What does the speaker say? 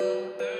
Thursday.